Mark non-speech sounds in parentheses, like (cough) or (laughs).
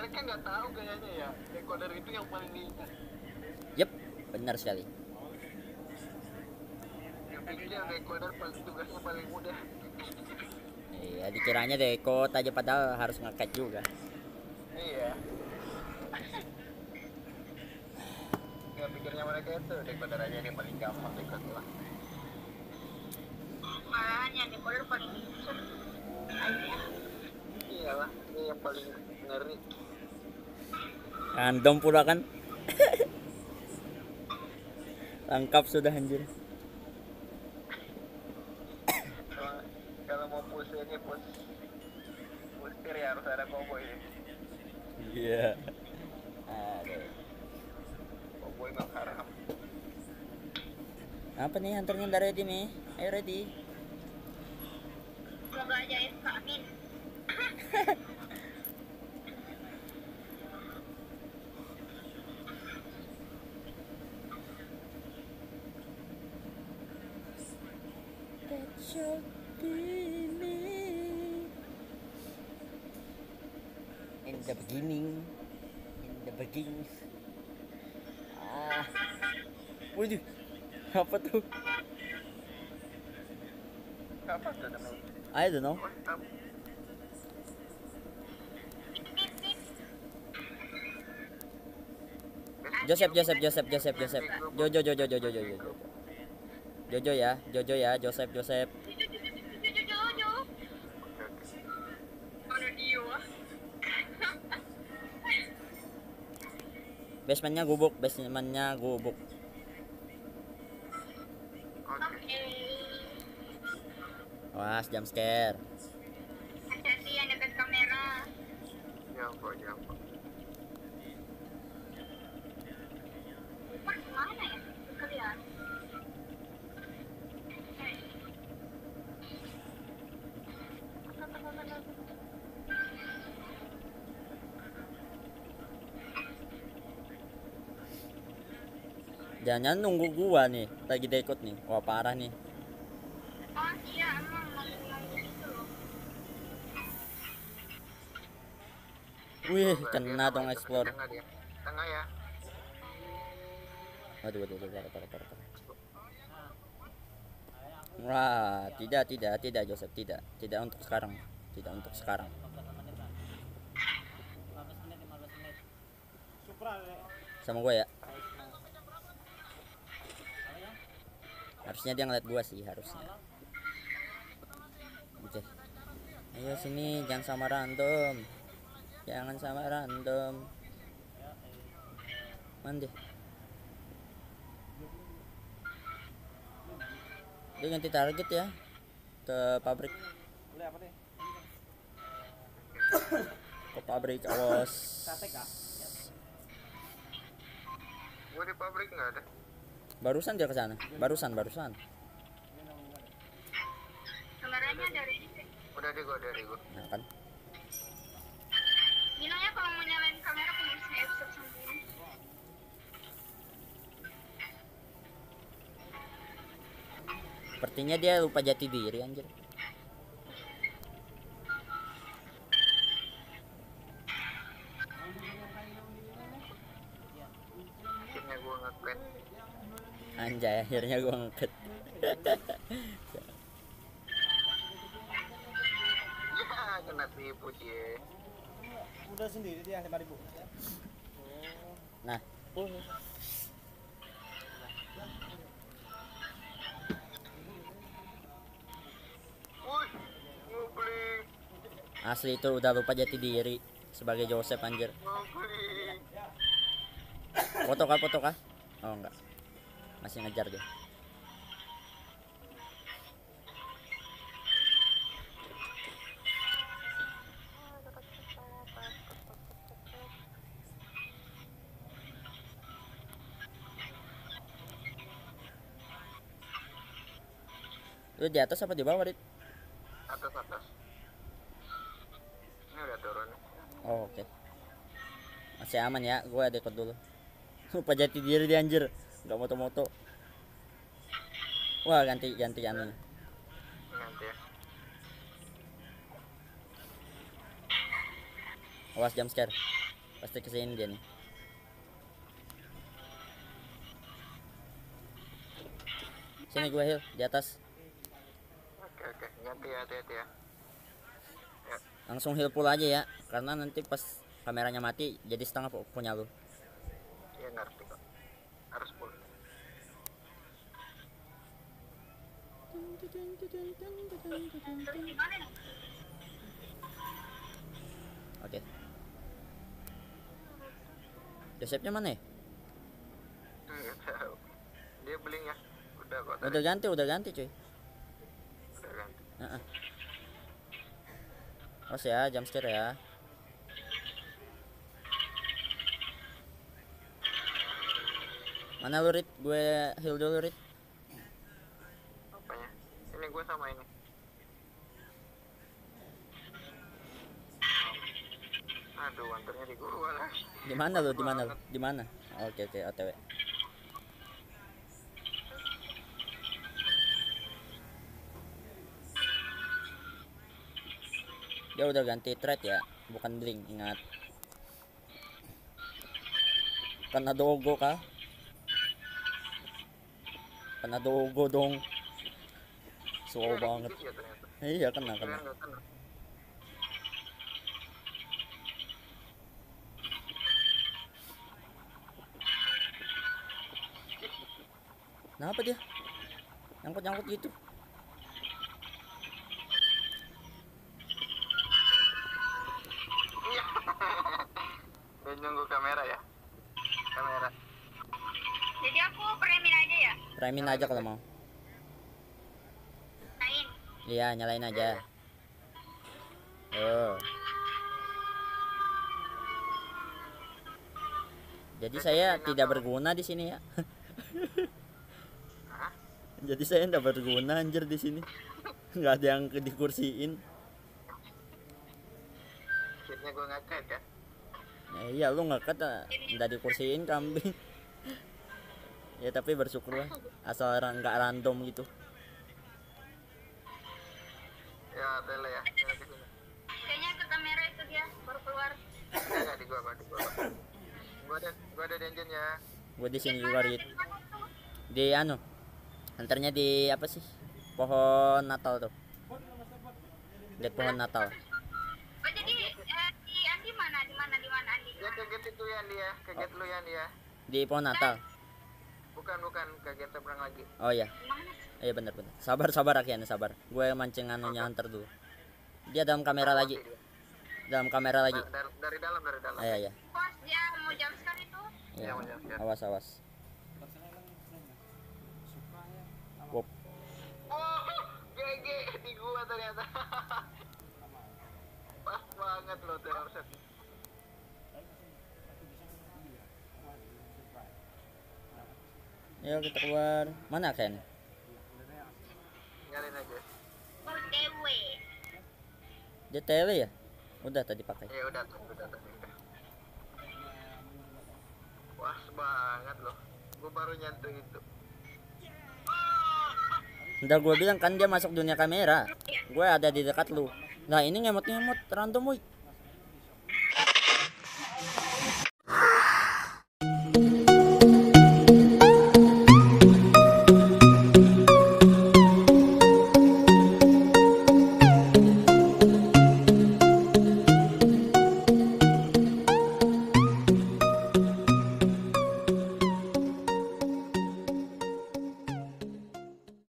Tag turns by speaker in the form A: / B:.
A: mereka nggak tahu kayaknya ya. Decoder itu yang paling diingat
B: Yep, benar sekali.
A: yang decoder paling tugasnya paling mudah.
B: Iya, dikiranya dekot aja padahal harus ngecat juga.
A: iya. Ya pikirnya mereka itu decoder aja yang paling gampang decoder lah.
C: Malahan yang decoder paling susah.
A: Iyalah ini yang paling ngeri
B: Random pula kan. Lengkap sudah anjir.
A: kalau kalau mau push ini push push setir ya harus ada cowboy ya
B: Iya. Aduh.
A: cowboy nggak haram
B: Apa nih antarnya udah ready nih? Ayo ready.
C: semoga aja amin
B: In the beginning, in the beginning. Ah. Waduh. Apa tuh?
A: apa tuh
B: I don't know. Joseph, Joseph, Joseph, Joseph, Joseph. Jojo, Jojo, Jojo, Jojo, Jojo. Jojo ya, Jojo ya, Joseph, Joseph. Basementnya gubuk, basementnya gubuk.
A: Oke.
C: Oke
B: Wah, jump scare.
C: hati-hati yang dekat kamera
A: Jauh, jauh.
C: Wah, mana ya
B: Jangan nunggu gua nih, lagi dekot nih. Wah, parah nih.
C: oh iya emang mau mau itu loh
B: Wih,
A: Berarti
B: kena dong
A: itu?
B: explore.
A: Tengah ya.
B: Waduh, waduh, waduh, parah, parah, parah, parah. Wah, tidak, tidak, tidak, Joseph, tidak. Tidak untuk sekarang. Tidak untuk sekarang. Sama gue ya. Harusnya dia ngeliat gua sih, harusnya. Oke. Ayo sini, jangan sama random. Jangan sama random. Mandi. Dia ganti target ya ke pabrik. Ke pabrik awas.
A: Gua di pabrik nggak ada.
B: Barusan dia ke sana. Barusan, barusan.
C: kameranya dari
A: Udah di gua, udah di gua.
B: Nah kan.
C: bilangnya kalau mau nyalain kamera kamu harus F sembunyi
B: Sepertinya dia lupa jati diri anjir. Anjay, akhirnya gua ngeket.
A: Ya, kena tipu cie.
D: udah sendiri dia 5000
B: Nah,
A: Wih, ngubling,
B: asli itu udah lupa jati diri sebagai Joseph anjir. Foto kah, foto kah? Oh enggak. Masih ngejar dia. Lu di atas apa di bawah, Dit?
A: Atas atas. Ini udah turun.
B: Oh, oke. Masih aman ya, gue dekot dulu. (laughs) Lupa jati diri dia anjir. Enggak moto-moto. Wah, ganti ganti anu.
A: Nanti ya.
B: Awas jam scare. Pasti ke sini dia nih. Sini gue heal di atas.
A: Oke oke, ganti ya hati-hati ya. Ya,
B: Langsung heal full aja ya. Karena nanti pas kameranya mati jadi setengah pu- punya lu.
A: iya ngerti kok. Harus full.
B: Oke. Josephnya mana ya? (laughs)
A: Nggak tahu. Dia bling ya. Udah kok.
B: Udah ganti, udah ganti cuy.
A: Udah ganti.
B: Heeh. Awas ya, jam scare ya. Mana lu Rit? Gue heal dulu Rit.
A: Apanya? Ini gue sama ini. Aduh, antarnya di gua lagi.
B: Di mana lu? Di mana? Di mana? Oke oke, OTW. Dia udah ganti thread ya, bukan blink, ingat. Kena dogo kah? Kena dogo dong.
A: Iya, ada
B: banget.
A: ya ternyata.
B: Iya kena kena.
A: Kena.
B: Kenapa dia? Nyangkut-nyangkut gitu.
A: Iya. Nunggu kamera ya. Kamera.
C: Jadi aku premin aja ya?
B: Primin aja kalau mau.
C: Nain.
B: Iya, nyalain aja. Oh. Jadi saya tidak berguna di sini ya. (laughs) Jadi saya tidak berguna anjir di sini. Nggak ada yang ke- dikursiin.
A: Akhirnya gue ngakak ya.
B: Ya, iya lu nggak kata nggak dikursiin kambing. ya tapi bersyukur lah asal orang nggak random gitu.
A: Ya, tele ya. Ya, sini.
C: Kayaknya ke kamera itu dia baru keluar.
A: Enggak di gua, di gua. Gua ada gua ada dungeon ya.
B: Gue di sini juga
C: tuh?
B: Di anu. Antarnya di apa sih? Pohon Natal tuh. Lihat pohon Natal.
C: Oh jadi eh, di Andi mana? Di mana? Di mana Andi? Di
A: Ya
C: mana?
A: kaget itu ya dia, kaget lu ya dia.
B: Di pohon Natal.
A: Bukan bukan kaget seberang lagi.
B: Oh iya.
C: Di mana?
B: Iya bener bener. Sabar sabar Akian sabar. Gue mancing anunya hunter dulu. Dia dalam kamera lagi.
A: Dia.
B: Dalam kamera lagi.
A: Da- Dari, dari dalam dari dalam.
B: Iya iya.
C: Bos dia mau jam sekali tuh.
B: Iya.
A: Mau jam-jam.
B: Awas awas.
A: Oh, GG di gua ternyata. (laughs) Pas banget loh teror set.
B: Ayo kita keluar. Mana Ken?
A: Nyalin aja.
B: Dia tele ya? Udah tadi pakai.
A: Ya udah tuh, udah tadi. Pas banget loh. Gua baru nyentuh itu.
B: Udah gue bilang kan dia masuk dunia kamera. Gue ada di dekat lu. Nah ini ngemot-ngemot random woi.